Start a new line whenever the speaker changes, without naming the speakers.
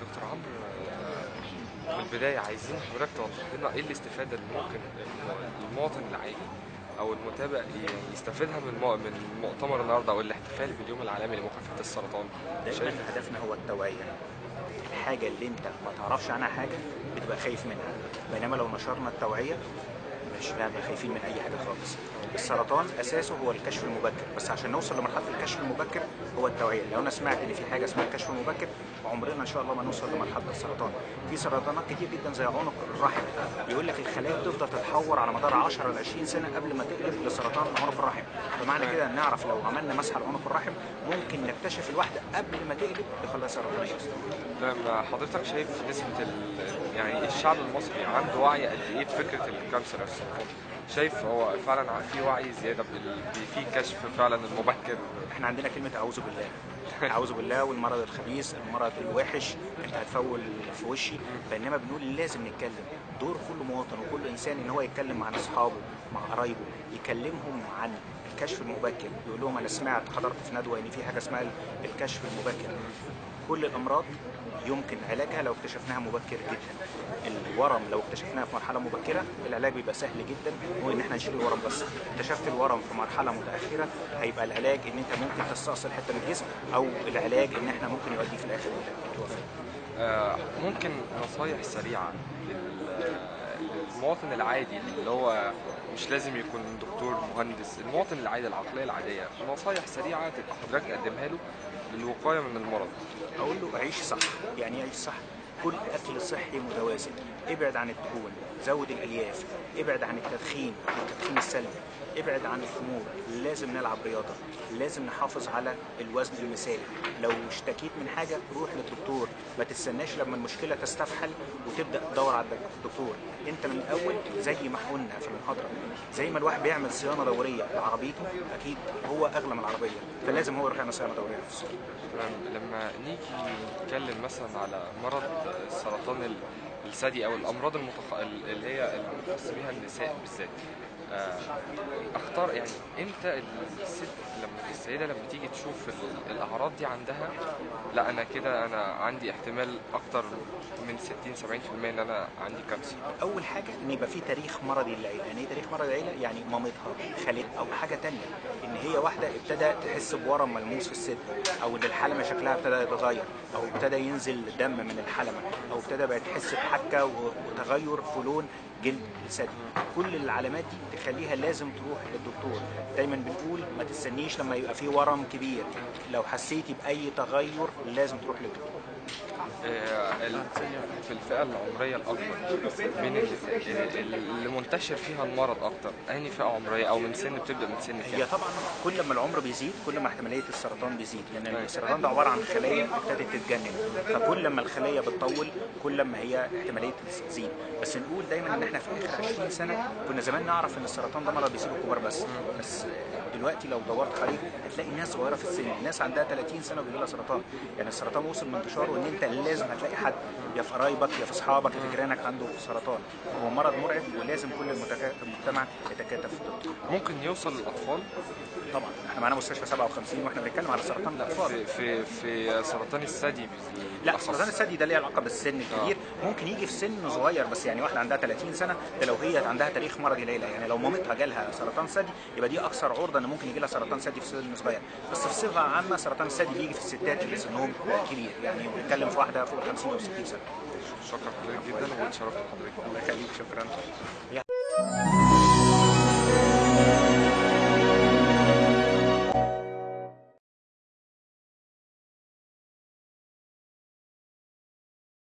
دكتور عمرو في البداية عايزين حضرتك توضح لنا إيه الاستفادة اللي ممكن المواطن العادي أو المتابع يستفيدها من من مؤتمر النهارده أو الاحتفال باليوم العالمي لمكافحة السرطان.
دايما هدفنا هو التوعية. الحاجة اللي أنت ما تعرفش عنها حاجة بتبقى خايف منها. بينما لو نشرنا التوعية مش هنبقى خايفين من أي حاجة خالص. السرطان أساسه هو الكشف المبكر بس عشان نوصل لمرحلة الكشف المبكر هو التوعية. لو أنا سمعت إن في حاجة اسمها الكشف المبكر عمرنا إن شاء الله ما نوصل لمرحلة السرطان. في سرطانات كتير جدا زي عنق الرحم. بيقول لك الخلايا بتفضل تتحور على مدار 10 ل 20 سنة قبل ما تقلب لسرطان عنق الرحم. فمعنى كده نعرف لو عملنا مسح على عنق الرحم ممكن نكتشف الواحدة قبل ما تقلب لخلايا سرطانيه
لما حضرتك شايف نسبة ال... يعني الشعب المصري عنده وعي قد إيه بفكرة الكانسر شايف هو فعلا في وعي زيادة بال... في كشف فعلا المبكر؟
إحنا عندنا كلمة أعوذ بالله. اعوذ بالله والمرض الخبيث المرض الوحش انت هتفول في وشي. فانما بنقول لازم نتكلم. دور كل مواطن وكل إنسان إن هو يتكلم مع أصحابه مع قرايبه يكلمهم عن الكشف المبكر. يقول لهم أنا سمعت حضرت في ندوة إن في حاجة اسمها الكشف المبكر. كل الأمراض يمكن علاجها لو اكتشفناها مبكر جدا. الورم لو اكتشفناها في مرحلة مبكرة العلاج بيبقى سهل جدا. هو إن إحنا نشيل الورم بس. اكتشفت الورم في مرحلة متأخرة هيبقى العلاج إن أنت ممكن تستأصل حتة من الجسم أو العلاج إن إحنا ممكن يؤدي في الآخر
آه، ممكن نصايح سريعة لل- للمواطن العادي اللي هو مش لازم يكون دكتور مهندس المواطن العادي العقلية العادية. نصايح سريعة تبقى حضرتك تقدمها له للوقاية من المرض.
أقول له عيش صح يعني إيه عيش صح. كل أكل صحي متوازن. ابعد عن الدهون زود الإلياف. ابعد عن التدخين التدخين السلبي. ابعد عن الخمور. لازم نلعب رياضة. لازم نحافظ على الوزن المثالي. لو اشتكيت من حاجة روح للدكتور. ما تستناش لما المشكلة تستفحل وتبدأ تدور على الدكتور. انت من الأول زي ما قلنا في المحاضرة. زي ما الواحد بيعمل صيانة دورية لعربيته أكيد هو أغلى من العربية. فلازم هو يروح يعمل نفسه
تمام. لما نيجي نتكلم مثلا على مرض السرطان ال- الثدي أو الأمراض المتخ... اللي هي المختص بها النساء بالذات. آه، أختار يعني إمتى الست لما السيدة لما تيجي تشوف ال- الأعراض دي عندها؟ لا أنا كده أنا عندي احتمال أكتر من 60 70% إن أنا عندي cancer.
أول حاجة إن يبقى في تاريخ مرضي للعيله يعني إيه تاريخ مرضي للعيله يعني مامتها خالتها أو حاجة تانية. إن هي واحدة ابتدى تحس بورم ملموس في الصدر أو إن الحلمه شكلها ابتدى يتغير أو ابتدى ينزل دم من الحلمة أو ابتدى بقت تحس بحكه و- وتغير في لون جلد الثدي كل العلامات دي تخليها لازم تروح للدكتور. دايما بنقول ما تستنيش لما يبقى في ورم كبير. لو حسيتي بأي تغير لازم تروح للدكتور.
في الفئة العمرية الأكبر من ال- ال- اللي منتشر فيها المرض أكتر. أي فئة عمرية؟ أو من سن بتبدأ من سن
هي
كام؟
طبعا كل ما العمر بيزيد كل ما احتمالية السرطان بيزيد. لأن السرطان ده عبارة عن خلايا ابتدت تتجنن. فكل ما الخلية بتطول كل ما هي احتمالية تزيد. بس نقول دايما إن إحنا في آخر 20 سنة كنا زمان نعرف إن السرطان ده مرض بيصيب الكبار بس. بس دلوقتي لو دورت حواليك هتلاقي ناس صغيرة في السن ناس عندها 30 سنة وبيجي لها سرطان. يعني السرطان وصل من انتشاره إن أنت لازم هتلاقي حد يا في قرايبك يا في أصحابك يا في جيرانك عنده سرطان. هو مرض مرعب ولازم كل المجتمع يتكاتف. ضده
ممكن يوصل للأطفال؟
طبعا. إحنا معانا مستشفى 57 وإحنا بنتكلم على سرطان الأطفال.
في في سرطان الثدي
لا. سرطان الثدي ده ليه علاقة بالسن الكبير؟ ممكن يجي في سن صغير بس يعني واحدة عندها 30 سنة ده لو هي عندها تاريخ مرضي ليلى يعني لو مامتها جالها سرطان ثدي يبقى دي أكثر عرضة إن ممكن يجي لها سرطان ثدي في سن صغير. بس في صفة عامة سرطان الثدي بيجي في الستات اللي سنهم كبير. يعني بنتكلم في واحدة فوق 50 أو 60 سنة.
شكرا حضرتك جدا واتشرفت بحضرتك
الله يخليك. شكرا.